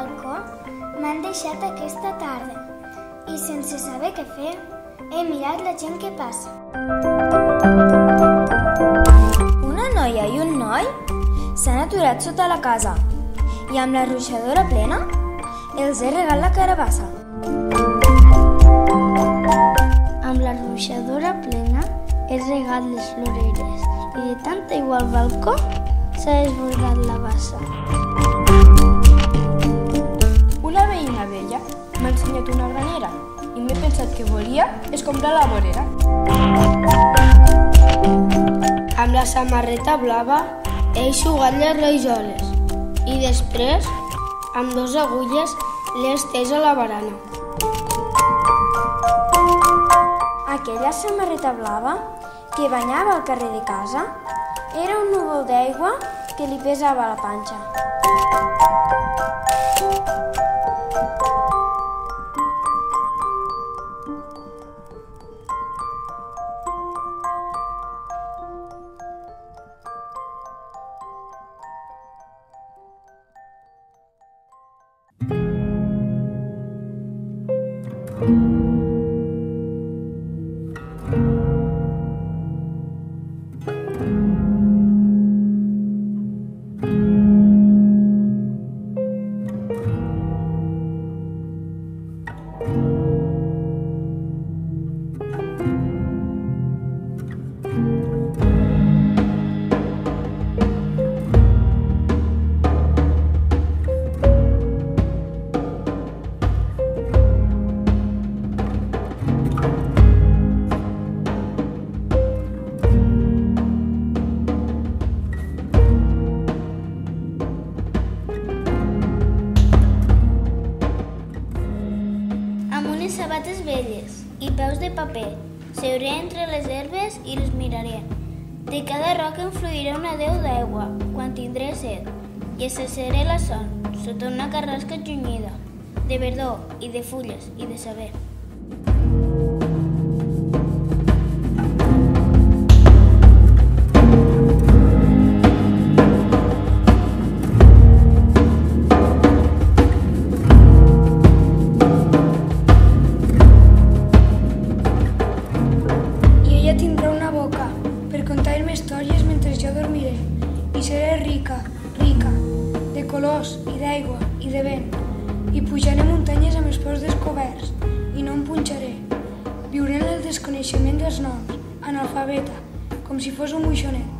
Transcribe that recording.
balcó m'han deixat aquesta tarda i sense saber què fer he mirat la gent que passa. Una noia i un noi s'han aturat sota la casa i amb la ruixadora plena els he regat la carabassa. Amb la ruixadora plena he regat les floreres i de tanta aigua al balcó s'ha desbordat la bassa. Pensat que volia és comprar la vorera. Amb la samarreta blava he eixugat les rajoles i després, amb dos agulles, l'he estès a la barana. Aquella samarreta blava que banyava el carrer de casa era un núvol d'aigua que li pesava la panxa. Sabates velles i peus de paper, seuré entre les herbes i les miraré. De cada roca fluirà una deu d'aigua quan tindré set i assaceré la son sota una carrasca junyida, de verdor i de fulles i de saber. Colors i d'aigua i de vent. I pujaré muntanyes amb els peus descoberts i no em punxaré. Viuré en el desconeixement dels noms, analfabeta, com si fos un moixonet.